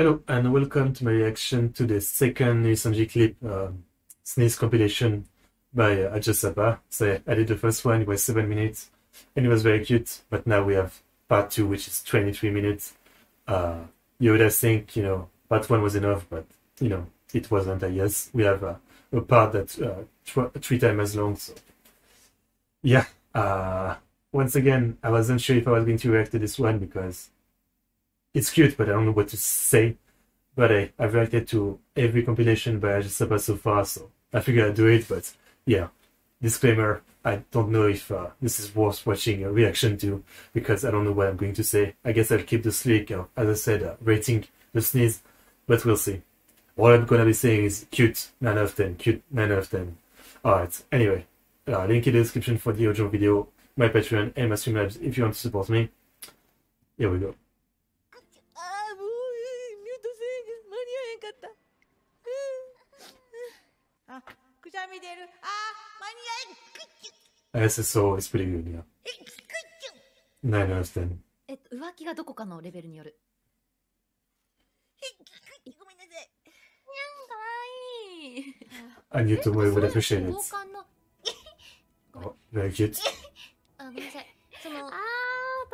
Hello and welcome to my reaction to the second Nijisanji clip um, sneeze compilation by uh, Ajasapa. So I did the first one, it was 7 minutes and it was very cute, but now we have part 2 which is 23 minutes. Uh, you would have think, you know, part 1 was enough, but you know, it wasn't, I guess. We have uh, a part that's uh, three times as long, so yeah. Uh, once again, I wasn't sure if I was going to react to this one because it's cute, but I don't know what to say. But I, I've reacted to every compilation by Ajasapa so far, so I figured I'd do it. But yeah, disclaimer, I don't know if uh, this is worth watching a reaction to because I don't know what I'm going to say. I guess I'll keep the sleek, uh, as I said, uh, rating the sneeze, but we'll see. All I'm gonna be saying is cute, 9 out of 10, cute, 9 out of 10. Alright, anyway, uh, link in the description for the original video, my Patreon, and my Streamlabs if you want to support me. Here we go. 合合い SSO is pretty good, yeah. 9 out of 10. えっと、浮気がどこかのレベルによる。ごめんなさいかわいい。I knew Tomoe would え appreciate 交 it. 換の。Oh, very cute. あ、ごめんなさい。その、あー、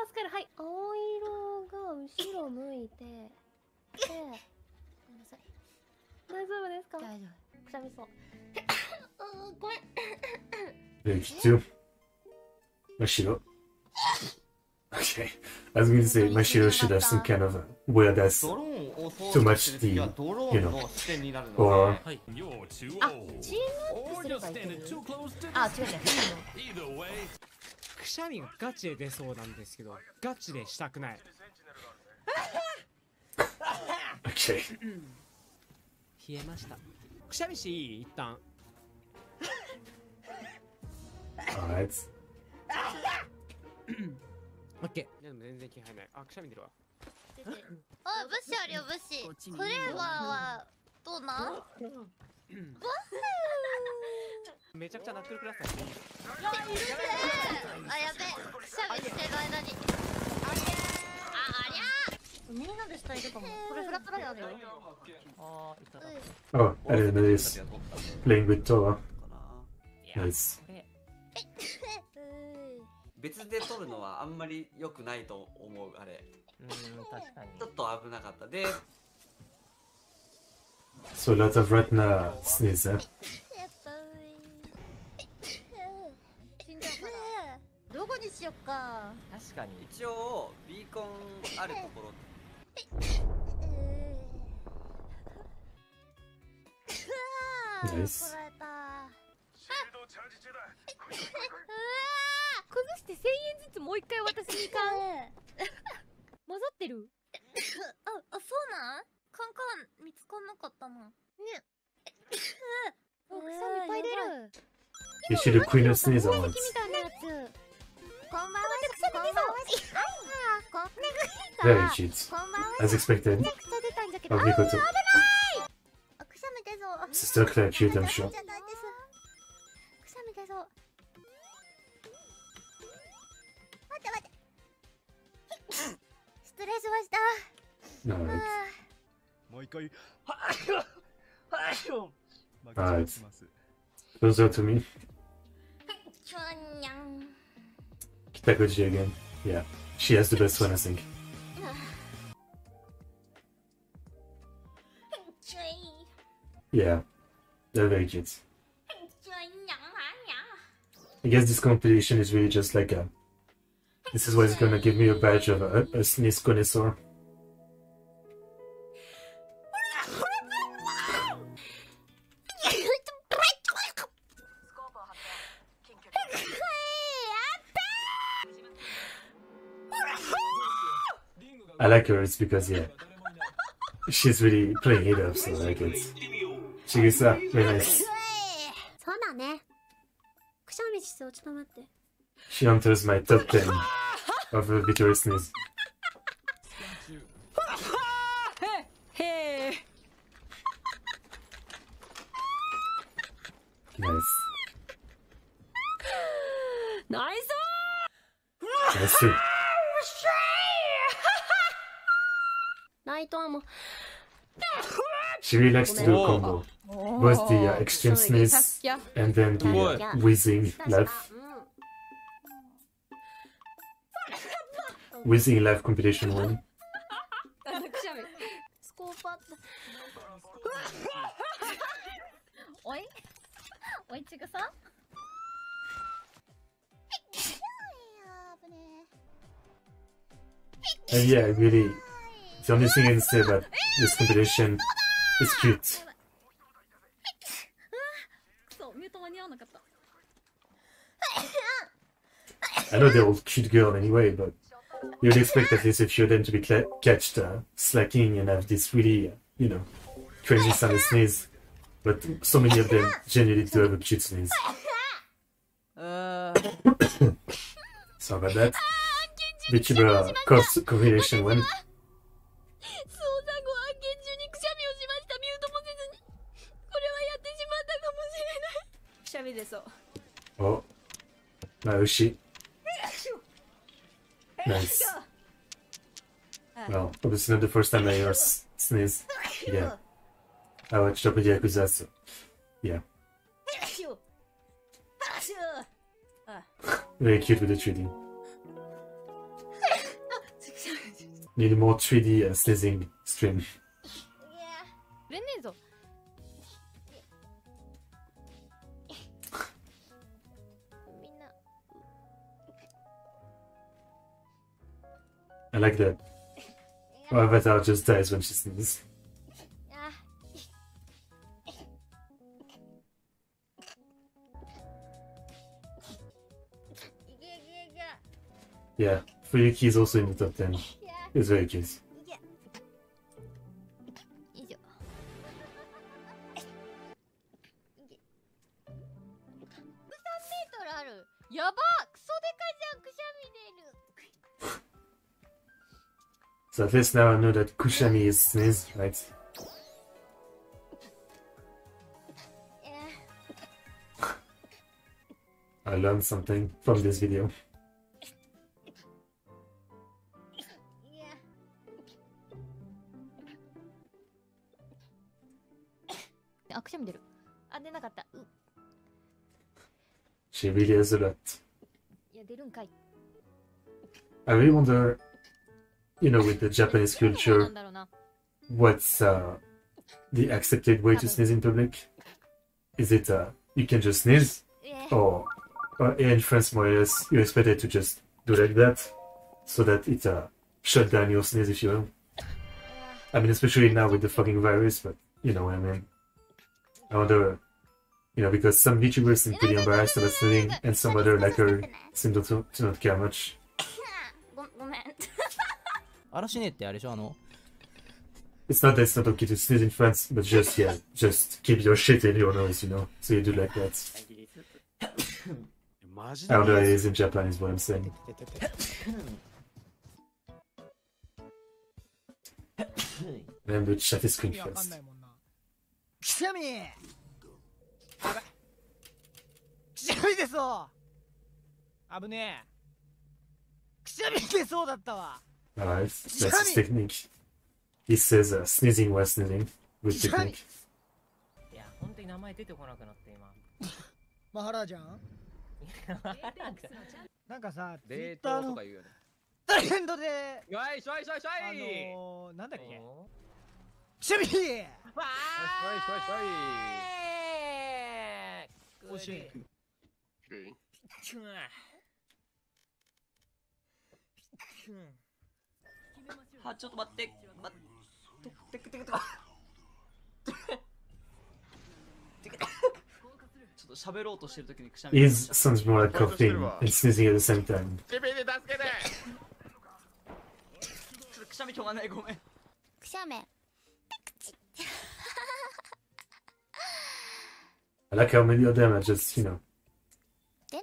助かる。はい。青色が後ろ向いてでごめんなさい。大丈夫ですか？大丈くしゃみそう夫。うん、ごめん。Very cute too. Mashiro. Okay. I was going to say Mashiro should have some kind of a weird ass ドローンを操 too 作 much するときは the ドローンの視点になるので、 or あ、チームアップすればいける。あ、違う違う。くしゃみがガチで出そうなんですけどガチでしたくない Okay. 冷えましたくしゃみしていい一旦 Alright. オッケー。でも全然気配ない。あくしゃみ出るわ。あ、武士あるよ、武士。クレーバーは、どうなん？めちゃくちゃナックルクラスだしあ、やべ。くしゃみしてる間に。あ、ありゃみんなで下いるかも。これフラフラであるよ。あーいた Oh, I didn't know this. Playing with Tora. いや Nice. これ別で撮るのはあんまり良くないと思うあれ。うん確かに。ちょっと危なかった。で So a lot of retina sneeze, eh? どこにしよっか。確かに。一応ビーコンあるところ。Nice. こらえた。崩して1000円ずつもう一回渡しに行かん 混ざってる？あ、あ、そうなん？カンカン見つかんなかったな。ね。おくしゃみいっぱい出る once. みたいなやつこんばんは。こんばんは。こんばんは。Very cute. こんばんは。As expected. くしゃ出たんだけど。Of Mikoto. あ、くしゃみ出そう。くしゃみ出そう。って待って。失礼しました。 Alright. もう一回。 Alright. Closer to me. ちょんにゃん。 Kitakuji again. Yeah. She has the best one, I think. ちょい。 Yeah. They're very cute. ちょいにゃんはにゃん。 I guess this compilation is really just like a. this is what is gonna give me a badge of a, a sneeze connoisseur. I like her, it's because, yeah, she's really playing it up, so I like it. She gets very nice. She enters my top 10 of a Victory nice. Nice. Nice. She really likes to do a combo. Both the uh, extreme sneeze and then the uh, whizzing laugh. Wizzy Live Competition one. Oh and yeah, really, the only thing I can say about this competition is cute. I know they're all cute girl anyway, but You'd expect at least if you then to be catched uh, slacking and have this really, uh, you know, crazy sound sneeze. But so many of them genuinely do have a cute sneeze. Uh... Sorry about that. VTuber coughs uh, correlation one. Oh. Naoshi. Nice. Well, obviously not the first time I hear s- sneeze. Yeah. I watched up with Yakuza, so yeah. Very cute with the 3D. Need more 3D uh, sneezing stream. I like that. Or better just dies when she sneezes. Yeah, for Fuyuki is also in the top 10. It's very cute. So at least now I know that Kushami is Sneeze, right? I learned something from this video. She really is a lot. I really wonder you know, with the Japanese culture, what's uh, the accepted way to sneeze in public? Is it uh, you can just sneeze? Or uh, in France, more or less, you're expected to just do like that so that it uh, shut down your sneeze, if you will. I mean, especially now with the fucking virus, but you know what I mean. I wonder, you know, because some VTubers seem pretty embarrassed about sneezing, and some other, like her, seem to, to not care much. 嵐ねってあれでしょあの It's not that it's not okay to sneeze in France, but just yeah, just keep your shit in your nose, you know. So you do like that. I don't know how it is in Japan, is what I'm saying. Then the chat is ばいくしゃみ出そう危ねえくしゃみ出そうだったわ Alright, that's his technique. He says uh, sneezing while sneezing. Good technique? いや、本当に名前出てこなくなって今。マハラージャン？なんかさツイ冷ッターの凍とか言うよね。トレンドでよいしょいしょいしょあいのー、なんだっけ？おくしゃみーよいしょいしょ。いしょい惜しいあちょっと待って待っててくてくてくてくちょっと喋ろうとしてる時にくしゃみ His sounds more like coughing and sneezing at the same time. ちびで助けてちょっとくしゃみしょうがないごめんくしゃめ I like how many of them are just, you know,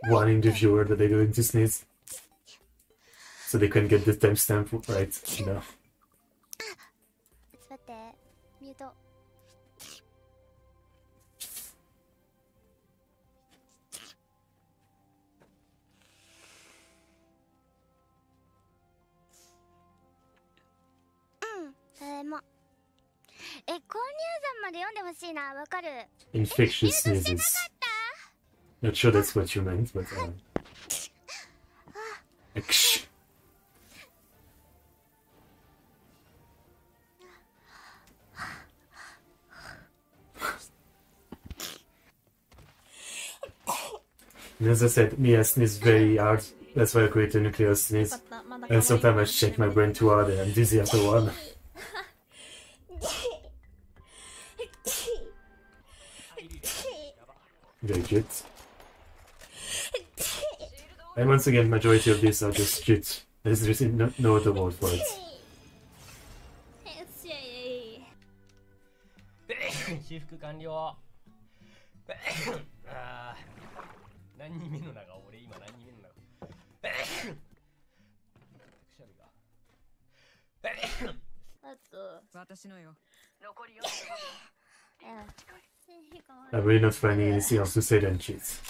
warning the viewer that they're going to sneeze. so they couldn't get the timestamp right, you know. Infectious sneezes. Not sure that's what you meant, but. Um... And as I said, Mia sneezed very hard. That's why I created a nuclear sneeze. And sometimes I shake my brain too hard and I'm dizzy after one. Very cute. And once again, majority of these are just cute. There's just no, no other word for it. 私のよ。残り4 Everybody knows Franny is the suicide and cheats.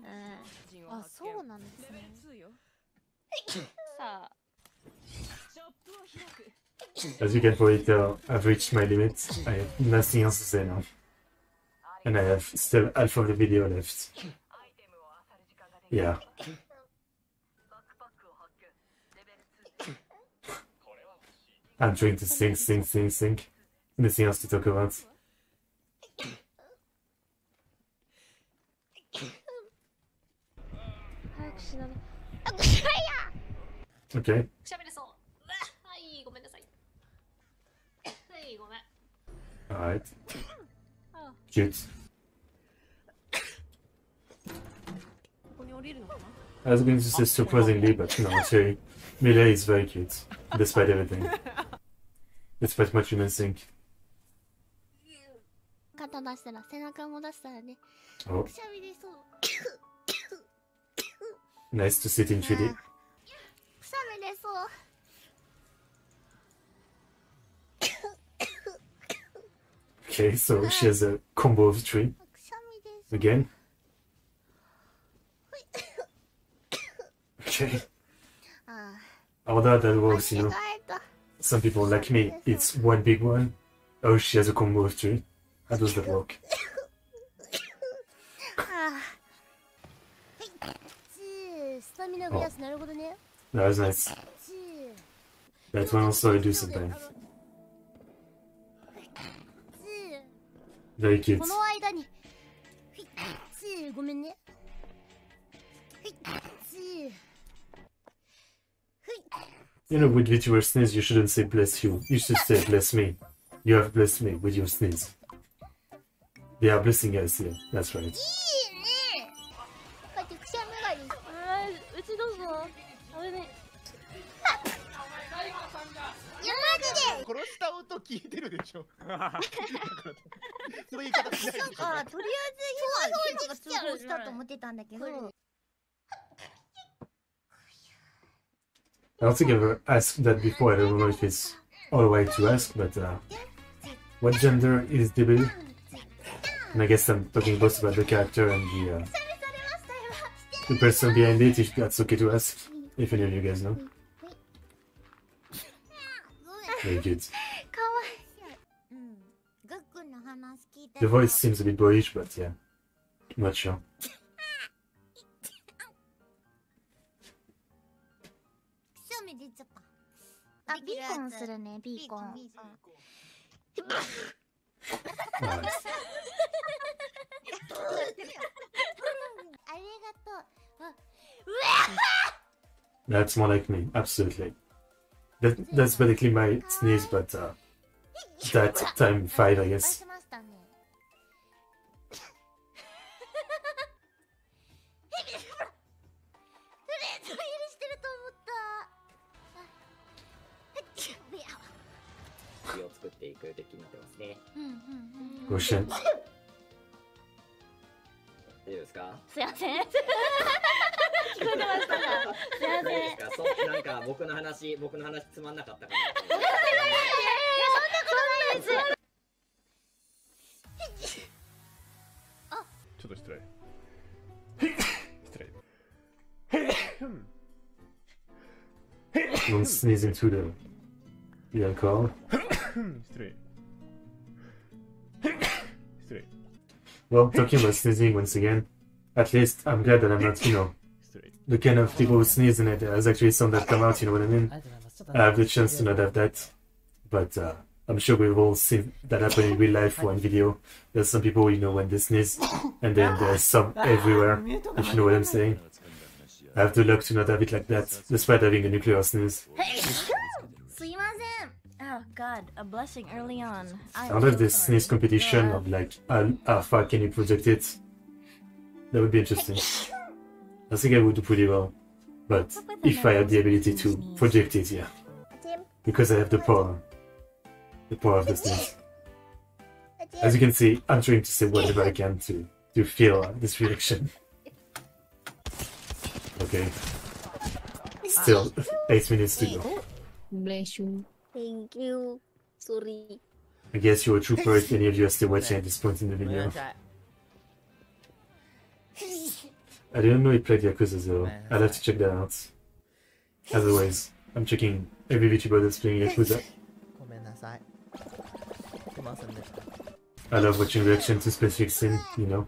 Uh, あ、そうなんですね。As you can probably tell, I've reached my limit. I have nothing else to say now. And I have still half of the video left. Yeah. I'm trying to think, think, think, think. Nothing else to talk about. 早くしなあくしゃみや Okay. くしゃみでそううわはいごめんなさいはいごめん Alright. あ Cute. ここに降りるのかな I was going to say surprisingly, but no, actually, Melee is very cute, despite everything. Despite what you may think. 肩出したら背中も出したらね Oh, くしゃみでそう nice to sit in 3D. Okay, so she has a combo of three. Again. Okay. Although that works, you know. Some people like me, it's one big one. Oh, she has a combo of three. How does that work? That was nice. That's when I'll to do something. Very cute. You know, with your sneeze, you shouldn't say bless you. You should say bless me. You have blessed me with your sneeze. They are blessing us here. That's right. そういう言い方しないでしょあとりあえず今ヒロが通報したと思ってたんだけど I don't think I've ever asked that before. I don't know if it's all right to ask, but uh, what gender is DB? And I guess I'm talking both about the character and the uh, the person behind it. If that's okay to ask, if any of you guys know. Very good. The voice seems a bit boyish, but yeah. I'm not sure. That's more like me, absolutely. That, that's basically my sneeze, but uh, that time five, I guess. Roshan. 大丈夫ですかすいません聞こえてましたかすいませんですかそなんかか僕の話僕の話つまんなかったかちょっと失礼。失礼。Don't sneeze into the the alcohol. 失 Well, talking about sneezing once again, at least I'm glad that I'm not, you know, the kind of people who sneeze in it. There's actually some that come out, you know what I mean? I have the chance to not have that, but uh, I'm sure we've all seen that happen in real life in video. There's some people, you know, when they sneeze, and then there's some everywhere, if you know what I'm saying. I have the luck to not have it like that, despite having a nuclear sneeze. God, a blessing early on. I, this sneeze competition yeah. of like an alpha. Can you project it? That would be interesting. I think I would do pretty well, but if I had the ability to sneeze. project it, yeah, because I have the power, the power of the sneeze. As you can see, I'm trying to say whatever I can to to feel this reaction. Okay. Still, 8 minutes to go. Oh. Bless you. Thank you. Sorry. I guess you're a true any of you're still watching at this point in the video. I didn't know he played Yakuza though. I'll have to check that out. As always, I'm checking every VTuber that's playing Yakuza. I love watching reactions to specific scene, you know.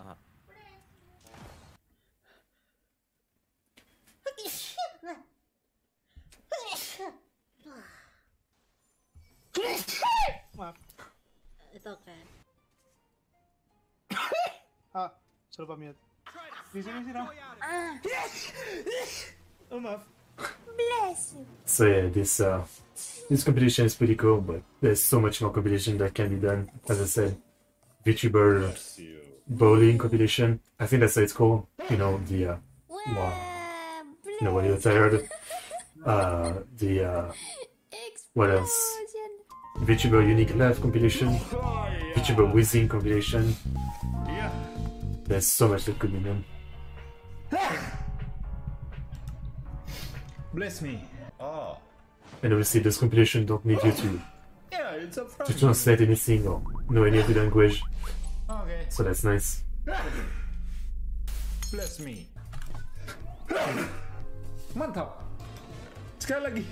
Solo para mí. Dice que será. Bless you. So yeah, this uh, this competition is pretty cool, but there's so much more competition that can be done. As I said, VTuber bowling competition. I think that's how it's called. You know the uh, wow. You know when you're tired. Uh, the uh, what else? VTuber Unique Life competition. VTuber Whizzing competition. There's so much that could be done. Bless me. Oh. And obviously, this competition don't need you to Yeah, it's a to problem. translate anything or know any of the language. Okay. So that's nice. Bless me. Mantap. Sekali lagi.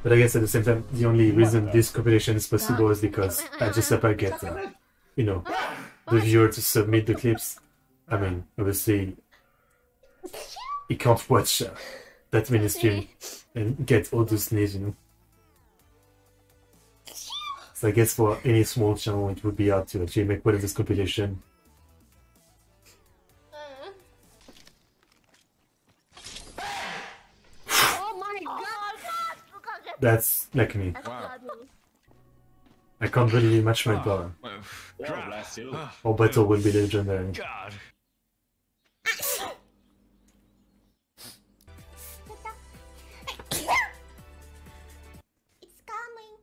But I guess at the same time, the only reason this competition is possible is because I just to get, uh, you know, the viewer to submit the clips. I mean, obviously, he can't watch uh, that many streams and get all those sneeze, you know. So I guess for any small channel, it would be hard to actually make one of this compilation. Oh my god. That's like me. I can't really match my power. Bless you. Or battle will be legendary. God. It's coming.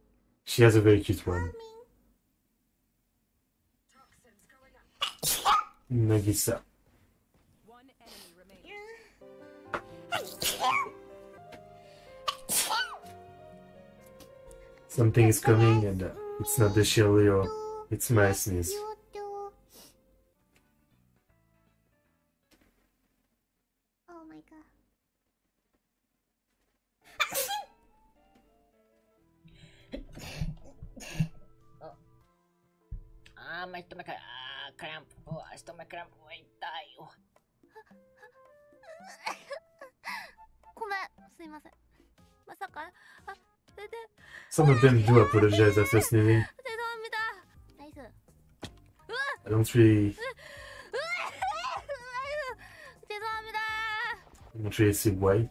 She has a very cute one. Nagisa. Something is coming and uh, it's not the Shirley it's my sneeze. You too. Oh my god. あー、まあ、一目から、あー、クランプ、うわ、一目クランプは痛いよ。ごめん、すいません。まさか、あ、でで、 Some of them do apologize after sneezing. I don't really... I don't really see why.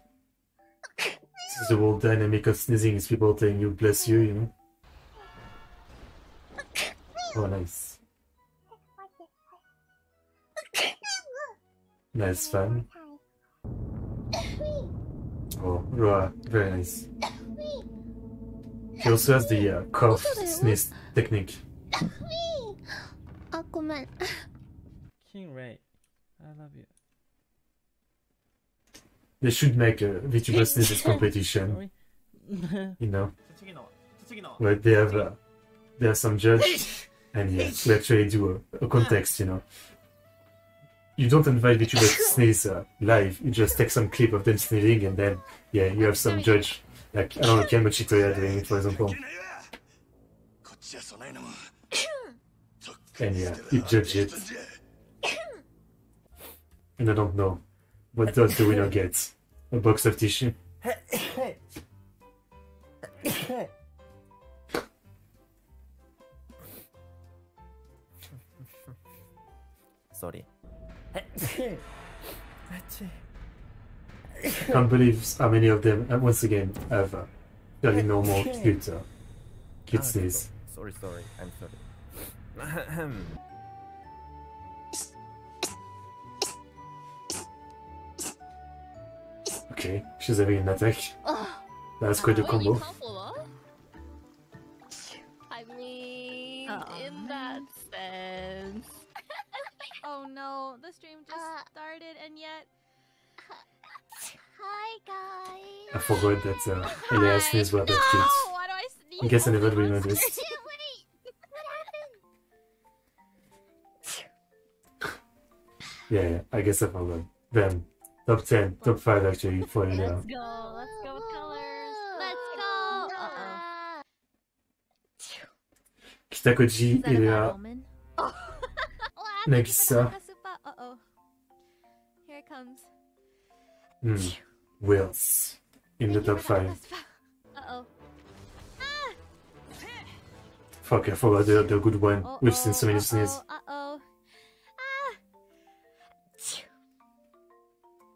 This is the whole dynamic of sneezing is people telling you bless you, you know? Oh, nice. Nice fan. Oh, you are very nice. He also has the uh, cough sneeze technique. あ、ごめん。 King Ray I love you they should make a VTuber sneezes competition. Sorry. You know, 次の次の where they have uh, they have some judge, and yeah, we actually do a, a context. You know, you don't invite VTubers to sneeze uh, live. You just take some clip of them sneezing, and then yeah, you have some judge. I don't know, Ken, but she created that game, for example. And yeah, you judge it. And I don't know. What does the winner get? A box of tissue? Sorry. Can't believe how many of them, and once again, have uh, fairly normal, cute, uh, cute Ah, sneeze. Sorry, sorry. I'm sorry. Okay, she's having an attack. Oh, That's quite a uh, combo. I mean, Aw. in that sense. oh no, the stream just Uh. started and yet. Hi guys. I forgot that uh, Elias Hi. sneeze were that no, cute. Why do I sneeze? I guess I never really so noticed. Wait, what happened? Yeah, yeah, I guess I forgot. Then, top 10, top 5 actually for Elia. Let's go. Let's go with colors. Let's go. Uh oh. Kitakoji, Is that a bad Elia, omen? Nagisa. Uh oh. Here it comes. hmm, Wills in the top 5. Uh oh. Fuck, I forgot the, the good one. We've seen so many sneeze. Uh oh.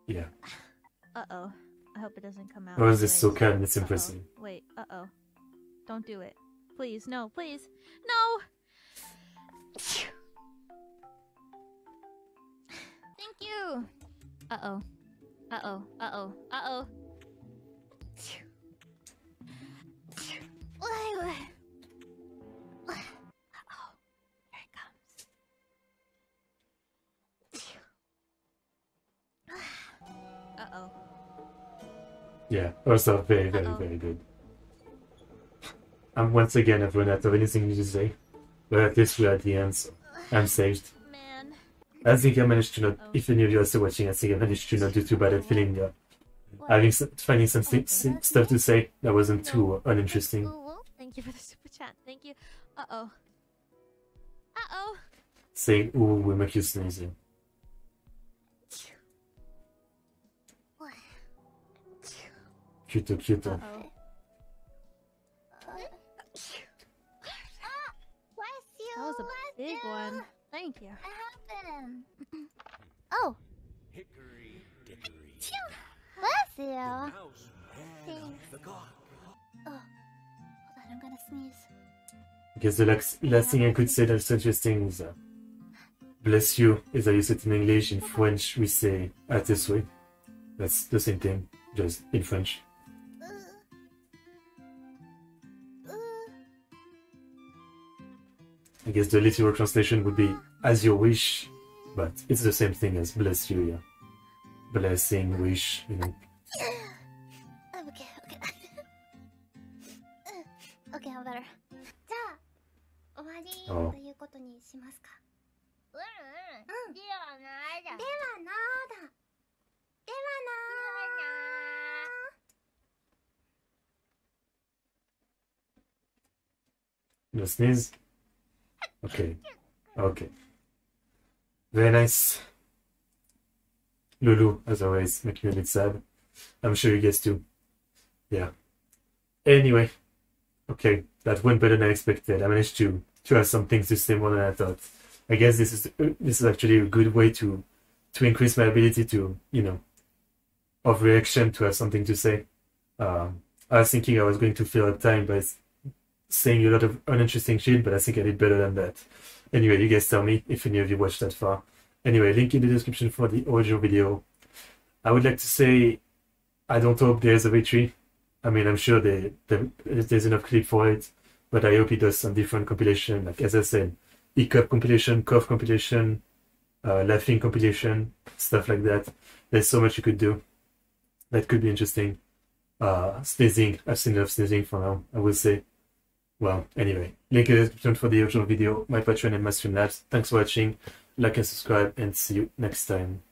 Yeah. Uh oh. I hope it doesn't come out. Why is this so calm? It's Uh-oh. Wait. Uh oh. Don't do it. Please. No. Please. No. Thank you. Uh oh. Uh oh. Uh oh. Uh oh. Uh-oh. Here it comes. Uh oh. Yeah, also very, very, Uh-oh. very good. And once again, I've run out of anything to say. But at least we're at the end. so I'm saved. Man. I think I managed to not, if any of you are still watching, I think I managed to not do too bad at feeling uh, having s- finding some thi- si- stuff to say that wasn't too uninteresting. Well, thank you for the super chat. Thank you. Uh oh. Uh oh. Saying, ooh, will make you sneeze. Cute, cute. Uh oh. Bless you. That was a big you. one. Thank you. What happened? dickory. Bless you. Thanks. Oh, I'm gonna sneeze. I guess the last, last thing I could say that's interesting is uh, bless you is you say it in English. In French, we say à tes souhaits. That's the same thing, just in French. I guess the literal translation would be as you wish, but it's the same thing as bless you, yeah. Blessing, wish, you know. I'm okay, okay. okay, I'm better. Oh. You mm. sneeze? Okay. Okay. Very nice. Lulu, as always, making me a bit sad. I'm sure you guys too. Yeah. Anyway. Okay, that went better than I expected. I managed to, to have some things to say more than I thought. I guess this is this is actually a good way to to increase my ability to, you know, of reaction to have something to say. Um, I was thinking I was going to fill up time by saying a lot of uninteresting shit, but I think I did better than that. Anyway, you guys tell me if any of you watched that far. Anyway, link in the description for the audio video. I would like to say I don't hope there's a victory. I mean, I'm sure they, they, there's enough clip for it, but I hope he does some different compilation, like as I said, e-cup compilation, cough compilation, uh, laughing compilation, stuff like that. There's so much you could do. that could be interesting. Uh, sneezing, I've seen enough sneezing for now, I will say. Well, anyway, link in the description for the original video, my Patreon and my Streamlabs. Thanks for watching, like and subscribe, and see you next time.